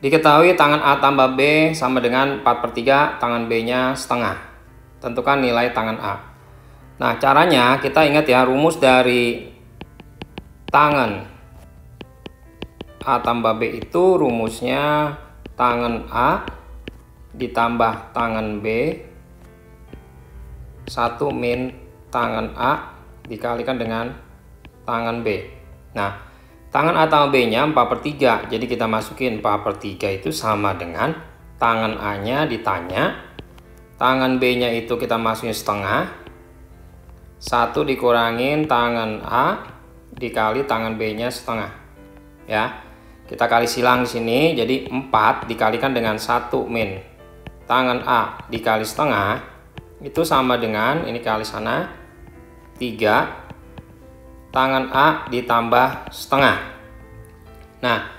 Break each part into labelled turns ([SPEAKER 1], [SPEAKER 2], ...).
[SPEAKER 1] Diketahui tangan A tambah B sama dengan 4 per 3, tangan B-nya setengah. Tentukan nilai tangan A. Nah, caranya kita ingat ya, rumus dari tangan A tambah B itu rumusnya tangan A ditambah tangan B 1 min tangan A dikalikan dengan tangan B. Nah, tangan A tambah B-nya 4 per 3. Jadi kita masukin 4 per 3 itu sama dengan tangan A-nya ditanya. Tangan B-nya itu kita masukin setengah. 1 dikurangin tangan A dikali tangan B-nya setengah. Ya. Kita kali silang sini jadi 4 dikalikan dengan 1 min tangan A dikali setengah itu sama dengan ini kali sana 3 tangan A ditambah setengah. Nah,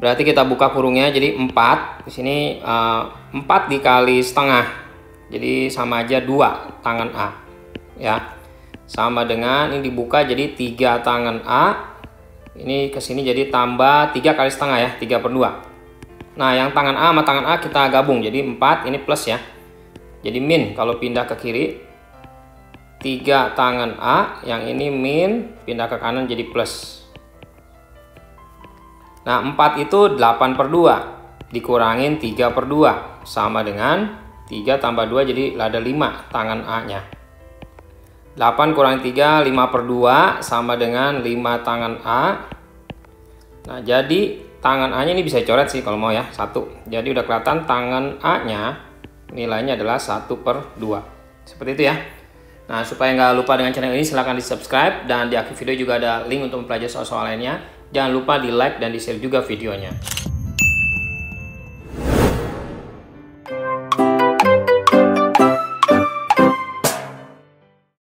[SPEAKER 1] berarti kita buka kurungnya jadi 4. Di sini uh, eh, 4 dikali setengah. Jadi sama aja 2 tangan A. Ya. Sama dengan ini dibuka jadi 3 tangan A ini ke sini jadi tambah 3 kali setengah ya 3 per 2 nah yang tangan A sama tangan A kita gabung jadi 4 ini plus ya jadi min kalau pindah ke kiri 3 tangan A yang ini min pindah ke kanan jadi plus nah 4 itu 8 per 2 dikurangin 3 per 2 sama dengan 3 tambah 2 jadi ada 5 tangan A nya 8 kurang 3, 5 per 2 sama dengan 5 tangan A. Nah, jadi tangan A-nya ini bisa coret sih kalau mau ya, 1. Jadi udah kelihatan tangan A-nya nilainya adalah 1 per 2. Seperti itu ya. Nah, supaya nggak lupa dengan channel ini, silahkan di subscribe dan di akhir video juga ada link untuk mempelajari soal-soal lainnya. Jangan lupa di like dan di share juga videonya.